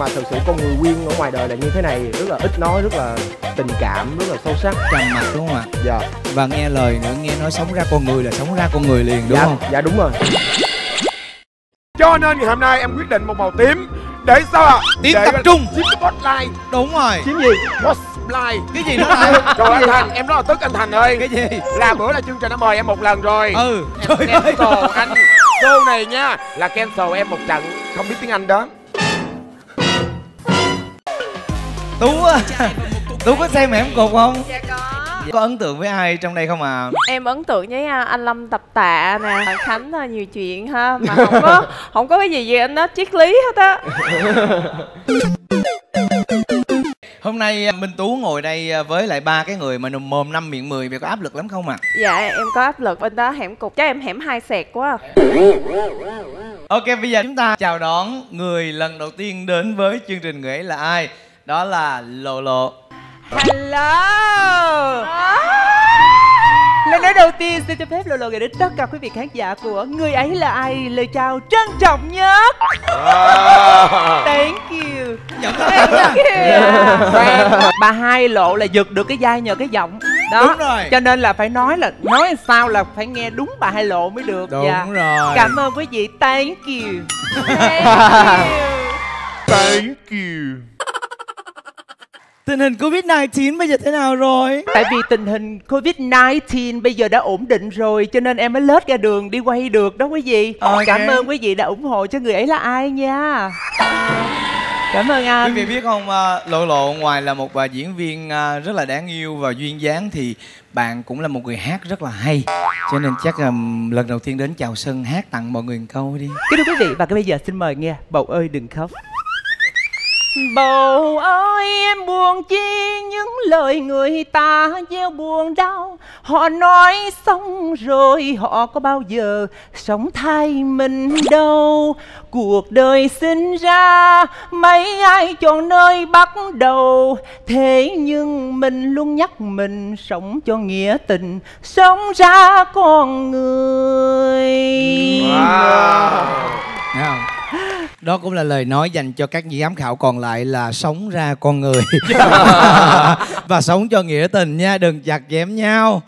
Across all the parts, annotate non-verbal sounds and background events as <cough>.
mà thực sự con người quyên ở ngoài đời là như thế này rất là ít nói rất là tình cảm rất là sâu sắc. Trầm mặc đúng không ạ? Dạ. Và nghe lời nữa nghe nói sống ra con người là sống ra con người liền đúng dạ không? dạ đúng rồi. Cho nên ngày hôm nay em quyết định một màu tím Để sao ạ? Tím Để tập trung. Tím spotlight đúng rồi. Chiếm gì? Spotlight cái gì nữa anh Rồi anh Thành, em rất là tức anh Thành ơi. Cái gì? Là bữa là chương trình đã mời em một lần rồi. Ừ Em trời ơi. cancel anh. Show này nha Là cancel em một trận. Không biết tiếng Anh đó tú á. Tú có xem hẻm cục không? Dạ có. Có ấn tượng với ai trong đây không à? Em ấn tượng với à, anh Lâm Tập Tạ nè Khánh à, nhiều chuyện ha Mà không có không có cái gì về anh đó triết lý hết á. <laughs> Hôm nay à, minh tú ngồi đây với lại ba cái người mà nùm mồm năm miệng mười vậy có áp lực lắm không à Dạ em có áp lực bên đó hẻm cục Chắc em hẻm hai sẹt quá. Ok bây giờ chúng ta chào đón người lần đầu tiên đến với chương trình người ấy là ai đó là lộ lộ. Hello! Lời nói đầu tiên xin cho phép lộ lộ gửi đến tất cả quý vị khán giả của Người ấy là ai lời chào trân trọng nhất. Thank you. Nhận Thank you. Bà hai lộ là giật được cái vai nhờ cái giọng. Đó Đúng rồi. Cho nên là phải nói là Nói sao là phải nghe đúng bà hai lộ mới được. Đúng Dạ. rồi. Cảm ơn quý vị. Thank you. Thank you. <laughs> Thank you tình hình covid 19 bây giờ thế nào rồi? Tại vì tình hình Covid-19 bây giờ đã ổn định rồi Cho nên em mới lết ra đường đi quay được đó quý vị. Ok. Cảm ơn quý vị đã ủng hộ cho người ấy là ai nha. Cảm ơn quý anh vị biết không à, lộ lộ ngoài là một à, diễn viên à, rất là đáng yêu và duyên dáng thì bạn cũng là một người hát rất là hay. Cho nên chắc là lần đầu tiên đến chào sân hát tặng mọi người một câu đi. Kính thưa quý vị và bây giờ xin mời nghe Bầu ơi đừng khóc Bầu ơi em buồn chi? Những lời người ta gieo buồn đau. Họ nói xong rồi họ có bao giờ sống thay mình đâu. Cuộc đời sinh ra mấy ai chọn nơi bắt đầu? Thế nhưng mình luôn nhắc mình sống cho nghĩa tình Sống ra con người. Thấy không? Đó cũng là lời nói dành cho các giám khảo còn lại là sống ra con người <laughs> và sống cho nghĩa tình nha, đừng chặt chém nhau.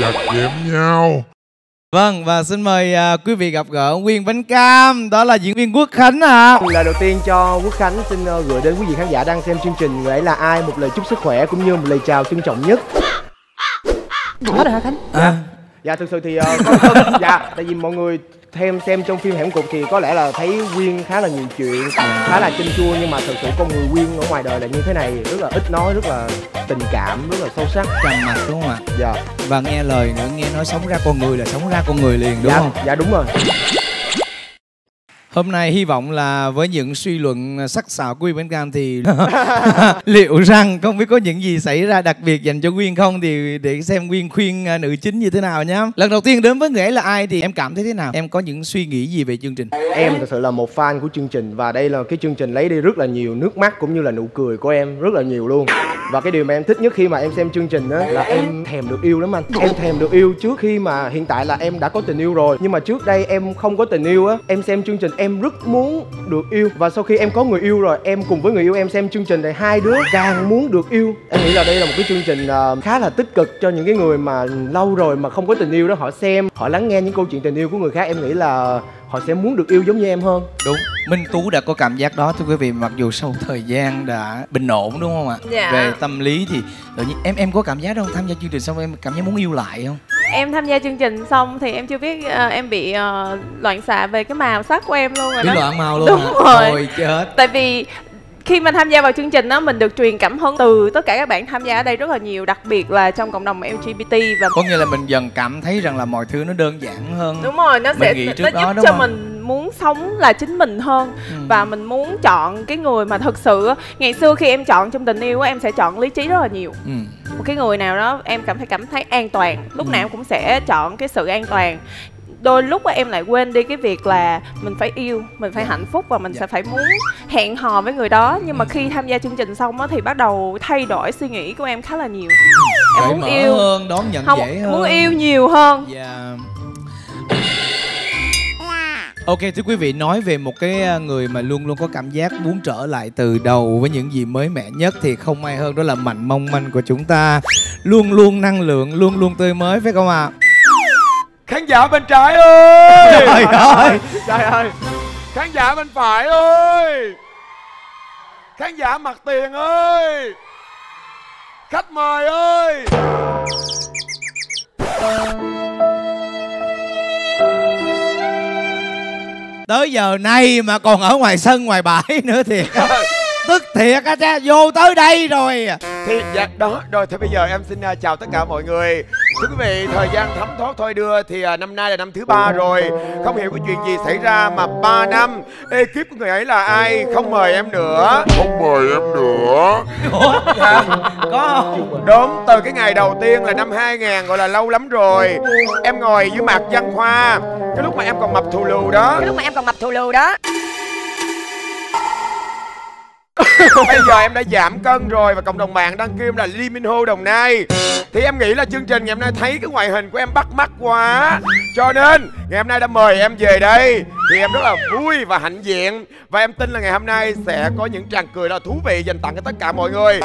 Giặt dẻm nhau Vâng và xin mời à, quý vị gặp gỡ Nguyên Bánh Cam, đó là diễn viên Quốc Khánh ạ. À. lời đầu tiên cho quốc khánh xin ờ, gửi đến quý vị khán giả đang xem chương trình người ấy là ai một lời chúc sức khỏe cũng như một lời chào trân trọng nhất Hết rồi hả Khánh? À, dạ thực sự thì ờ, có, có, dạ tại vì mọi người thêm xem trong phim hẻm cục thì có lẽ là thấy quyên khá là nhiều chuyện khá là chinh chua nhưng mà thực sự con người quyên ở ngoài đời là như thế này rất là ít nói rất là tình cảm rất là sâu sắc trầm mặc đúng không ạ? dạ Và nghe lời nữa, nghe nói sống ra con người là sống ra con người liền đúng dạ không? dạ đúng rồi Hôm nay hy vọng là với những suy luận sắc sảo của Nguyên Bánh Cam thì <laughs> liệu rằng không biết có những gì xảy ra đặc biệt dành cho Nguyên không thì để xem Nguyên khuyên à, nữ chính như thế nào nhá. Lần đầu tiên đến với người ấy là ai thì em cảm thấy thế nào? Em có những suy nghĩ gì về chương trình? em thật sự là một fan của chương trình và đây là cái chương trình lấy đi rất là nhiều nước mắt cũng như là nụ cười của em rất là nhiều luôn và cái điều mà em thích nhất khi mà em xem chương trình đó là em thèm được yêu lắm anh. Em thèm được yêu trước khi mà hiện tại là em đã có tình yêu rồi. Nhưng mà trước đây em không có tình yêu á em xem chương trình em rất muốn được yêu. Và sau khi em có người yêu rồi em cùng với người yêu em xem chương trình này hai đứa càng muốn được yêu. Em nghĩ là đây là một cái chương trình ờ, khá là tích cực cho những cái người mà lâu rồi mà không có tình yêu đó họ xem họ lắng nghe những câu chuyện tình yêu của người khác. Em nghĩ là họ sẽ muốn được yêu giống như em hơn Đúng, Minh Tú đã có cảm giác đó thưa quý vị mặc dù sau thời gian đã bình ổn đúng không ạ? Dạ. Về tâm lý thì tự nhiên em em có cảm giác đâu tham gia chương trình xong em cảm giác muốn yêu lại không? Em tham gia chương trình xong thì em chưa biết ờ, em bị ờ, loạn xạ về cái màu sắc của em luôn rồi Bị đó loạn màu luôn Đúng hả? rồi. Ôi chết. Tại vì khi mà tham gia vào chương trình đó mình được truyền cảm hứng từ tất cả các bạn tham gia ở đây rất là nhiều đặc biệt là trong cộng đồng LGBT và Có nghĩa là mình dần cảm thấy rằng là mọi thứ nó đơn giản hơn. đúng rồi nó Mình sẽ nó đó, giúp cho không? mình muốn sống là chính mình hơn Ừ. và mình muốn chọn cái người mà thật sự ngày xưa khi em chọn trong tình yêu á, em sẽ chọn lý trí rất là nhiều Ừ. một cái người nào đó em cảm thấy cảm thấy an toàn lúc Ừ. nào em cũng sẽ chọn cái sự an toàn đôi lúc em lại quên đi cái việc là mình phải yêu mình phải hạnh phúc và mình Dạ. sẽ phải muốn hẹn hò với người đó nhưng mà Ừ. khi tham gia chương trình xong á thì bắt đầu thay đổi suy nghĩ của em khá là nhiều em Cởi muốn yêu hơn, đón nhận không dễ hơn. muốn yêu nhiều hơn Dạ. Ok thưa quý vị nói về một cái à, người mà luôn luôn có cảm giác muốn trở lại từ đầu với những gì mới mẻ nhất thì không ai hơn đó là mạnh mong manh của chúng ta luôn luôn năng lượng luôn luôn tươi mới phải không ạ? À? Khán giả bên trái ơi! <laughs> Trời ơi! Trời ơi! Khán giả bên phải ơi! Khán giả mặt tiền ơi! Khách mời ơi! Tới giờ này mà còn ở ngoài sân ngoài bãi nữa thiệt <laughs> tức thiệt á cha vô tới đây rồi. Thì dạ đó. Rồi thì bây giờ em xin uh, chào tất cả mọi người thưa quý vị thời gian thấm thoát thôi đưa thì uh, năm nay là năm thứ ba rồi. Không hiểu có chuyện gì xảy ra mà ba năm ekip của người ấy là ai? Không mời em nữa. Không mời em nữa. Ủa có không? Đúng từ cái ngày đầu tiên là năm 2000 gọi là lâu lắm rồi. Em ngồi dưới mặt văn khoa cái lúc mà em còn mập thù lù đó. Cái lúc mà em còn mập thù lù đó Bây giờ em đã giảm cân rồi và cộng đồng mạng đăng kêu em là Lee Min Ho Đồng Nai. Thì em nghĩ là chương trình ngày hôm nay thấy cái ngoại hình của em bắt mắt quá. Cho nên, ngày hôm nay đã mời em về đây. Thì em rất là vui và hạnh diện. Và em tin là ngày hôm nay sẽ có những tràng cười là thú vị dành tặng cho tất cả mọi người.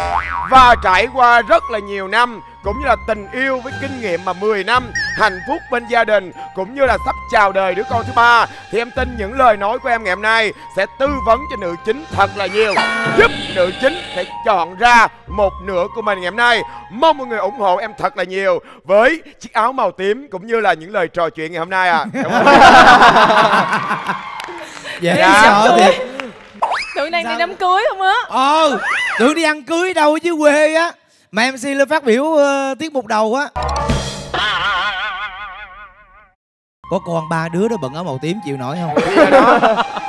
Và trải qua rất là nhiều năm cũng như là tình yêu với kinh nghiệm mà 10 năm hạnh phúc bên gia đình cũng như là sắp chào đời đứa con thứ ba thì em tin những lời nói của em ngày hôm nay sẽ tư vấn cho nữ chính thật là nhiều. Giúp nữ chính sẽ chọn ra một nửa của mình ngày hôm nay. Mong mọi người ủng hộ em thật là nhiều với chiếc áo màu tím cũng như là những lời trò chuyện ngày hôm nay à <laughs> <laughs> dễ Dạ. sợ thiệt. Tụi đang đi Sao? đám cưới không á? Ờ tưởng đi ăn cưới đâu chứ quê á. Mà mc lên phát biểu ờ, tiết mục đầu á. Có con ba đứa đó bận áo màu tím chịu nổi không? Là đó.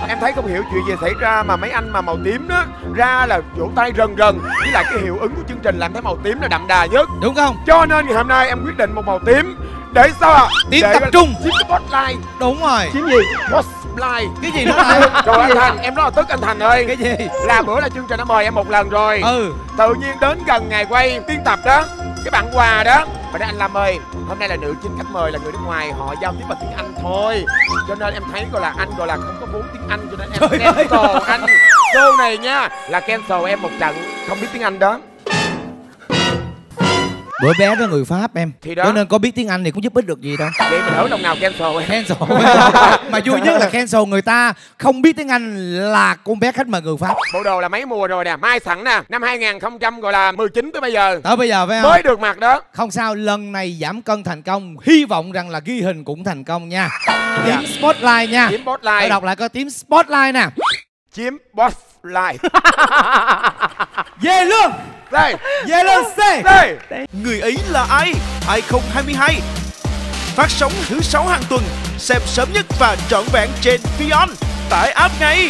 Em thấy không hiểu chuyện gì xảy ra mà mấy anh mà màu tím đó ra là vỗ tay rần rần. Với lại cái hiệu ứng của chương trình làm thấy màu tím là đậm đà nhất. Đúng không? Cho nên ngày hôm nay em quyết định một màu tím để sao ạ? Để tập trung. tím spotlight. Đúng rồi. Chiếm gì? Spotlight. Cái gì nữa này rồi anh? thành em rất là tức anh thành ơi. Cái gì? Là bữa là chương trình đã mời em một lần rồi. Ừ. Tự nhiên đến gần ngày quay tiên tập đó cái bạn quà đó và nói anh Lâm ơi hôm nay là nữ chính khách mời là người nước ngoài họ giao tiếp bằng tiếng Anh thôi. Cho nên em thấy gọi là anh gọi là không có vốn tiếng Anh cho nên em Trời cancel anh. Show này nha là cancel em một trận không biết tiếng Anh đó bữa bé đó người pháp em. Thì đó. cho nên có biết tiếng anh thì cũng giúp ích được gì đâu. Vậy mình ở đồng nào cancel em. Cancel. <laughs> Mà vui nhất là cancel người ta không biết tiếng anh là con bé khách mời người pháp. Bộ đồ là mấy mùa rồi nè mai sẵn nè. Năm 2000 gọi là 19 tới bây giờ. Tới bây giờ phải không? Mới được mặc đó. Không sao lần này giảm cân thành công. Hy vọng rằng là ghi hình cũng thành công nha. Tím spotlight nha. Tôi spotlight. Đọc lại coi tím spotlight nè. Chiếm boss light <laughs> về luôn đây luôn xe. Đây Người ấy là ai? 2022 Phát sóng thứ sáu hàng tuần Xem sớm nhất và trọn vẹn trên Vion. Tải app ngay